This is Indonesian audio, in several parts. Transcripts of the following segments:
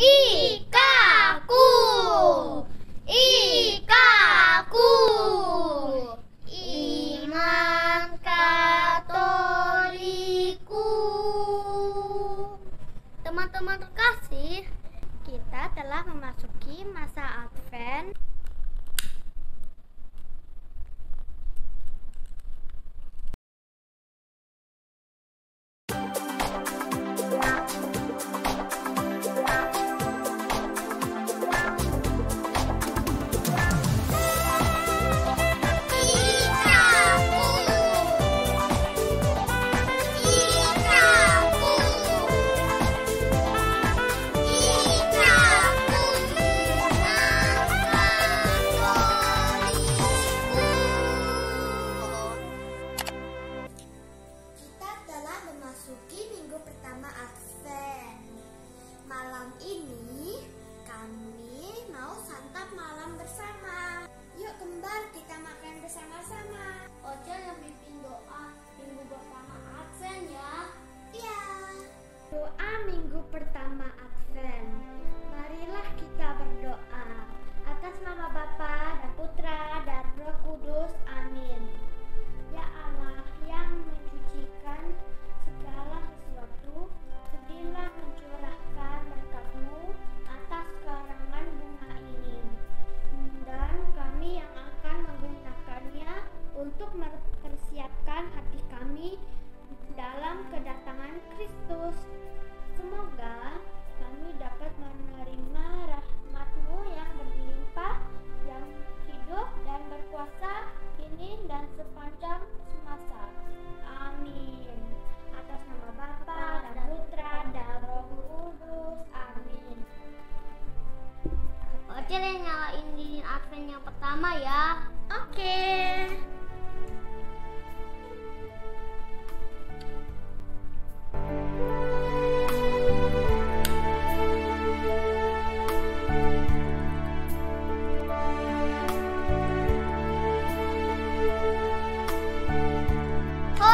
Ikaku. Ikaku. Iman Katoliku Teman-teman terkasih, kita telah memasuki masa Advent.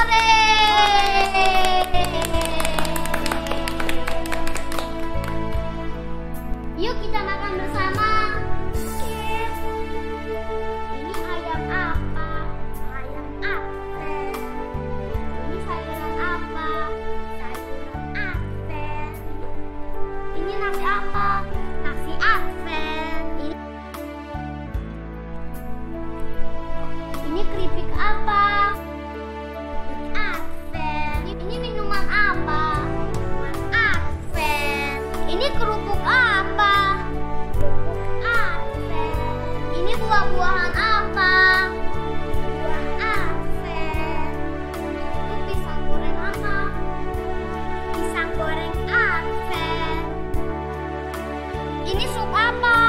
Hare 你属巴吗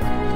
Bye.